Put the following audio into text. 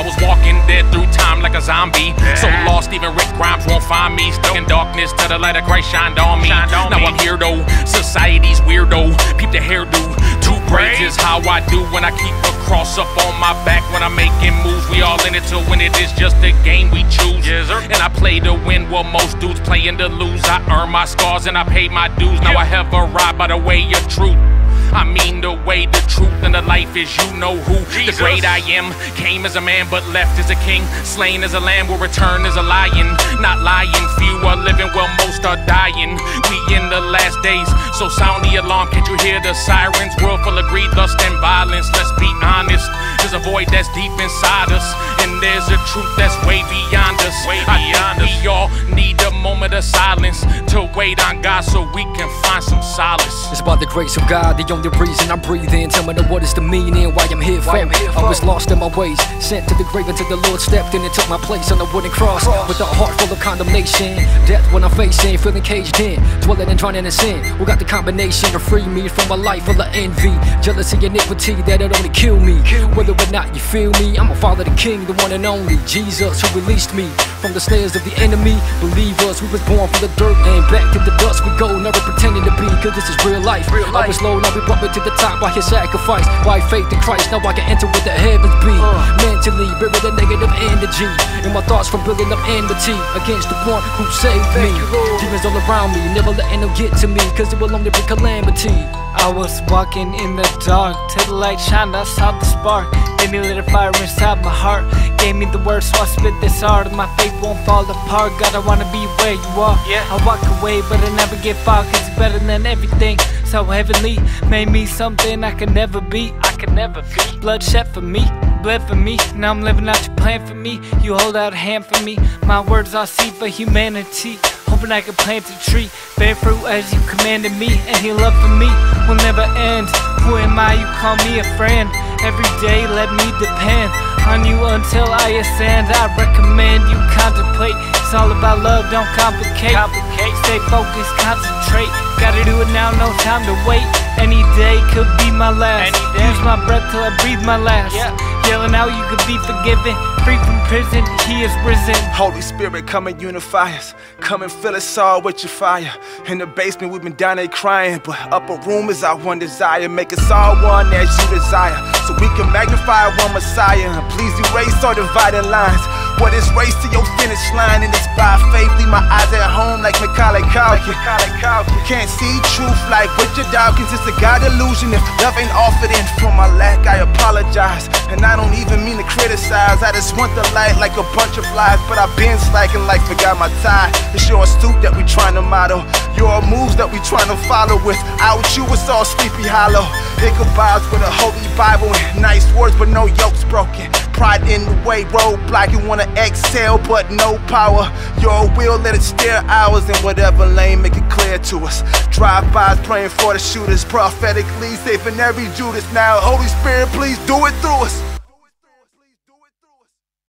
I was walking dead through time like a zombie. So lost, even Rick Grimes won't find me. Stuck in darkness till the light of Christ shined on me. now I'm here though, society's weirdo. Peep the hairdo. Two braids is how I do when I keep a cross up on my back when I'm making moves. We all in it to win it. It's just a game we choose. And I play to win while most dudes playing to lose. I earn my scars and I pay my dues. Now I have arrived by the way of truth. I mean the way, the truth, and the life is you know who. The great I am came as a man but left as a king. Slain as a lamb will return as a lion. Not lying, few are living while most are dying. We in the last days, so sound the alarm. Can't you hear the sirens? World full of greed, lust, and violence. Let's be honest. There's a void that's deep inside us, and there's a truth that's way beyond us. Way beyond I think we all need a moment of silence to wait on God so we can find some solace. It's by the grace of God, the only reason I'm breathing. Tell me what is the meaning, why I'm here for. I'm here I was lost in my ways, sent to the grave until the Lord stepped in and took my place on the wooden cross. With a heart full of condemnation, death when I'm facing, feeling caged in, dwelling and drowning in sin. We got the combination to free me from a life full of envy, jealousy, iniquity that'll only kill me. Whether or not you feel me, I'ma follow the King, the one and only Jesus who released me from the snares of the enemy. Believe us, we was born from the dirt and back to the dust we go, never pretending to be, cause this is real life. real I was low, now we brought me to the top by his sacrifice. By faith in Christ, now I can enter where the heavens be. Uh. Mentally, bury the negative energy. And my thoughts from building up enmity against the one who saved me. Demons all around me, never letting them get to me, cause it will only bring calamity. I was walking in the dark till the light shined. I saw the spark. Made me lit a fire inside my heart. Gave me the words, so I spit this art. My faith won't fall apart. God, I wanna be where you are. Yeah. I walk away, but I never get far. Cause it's better than everything. So heavenly, made me something I could never be. I could never be. Blood shed for me, bled for me. Now I'm living out your plan for me. You hold out a hand for me. My words are seed for humanity. Hoping I can plant a tree, bear fruit as you commanded me, and your love for me will never end. Who am I? You call me a friend. Every day, let me depend on you until I ascend. I recommend you contemplate. It's all about love, don't complicate. Complicate. Stay focused, concentrate. Gotta do it now, no time to wait. Any day could be my last. Use my breath till I breathe my last. Yeah. Yelling out, you could be forgiven. Free from prison, He is risen. Holy Spirit, come and unify us. Come and fill us all with your fire. In the basement, we've been down there crying, but upper room is our one desire. Make us all one as you desire, so we can magnify one Messiah. And please erase all dividing lines. What is race to your finish line? And it's by faith. Leave my eyes at home like Macaulay Culkin. Can't see truth like Richard Dawkins. It's a God illusion. If love ain't offered in for my lack, I apologize. And I don't even mean to criticize. I just want the light like a bunch of flies. But I've been slacking like forgot my tie. It's your astute that we trying to model. Your moves that we trying to follow. Without you, it's all sleepy hollow. Ichabod's with a holy Bible and nice words, but no yokes broken. Pride in the way, roadblock. You wanna exhale, but no power. Your will, let it steer ours in whatever lane, make it clear to us. Drive-bys praying for the shooters, prophetically saving every Judas. Now, Holy Spirit, please do it through us.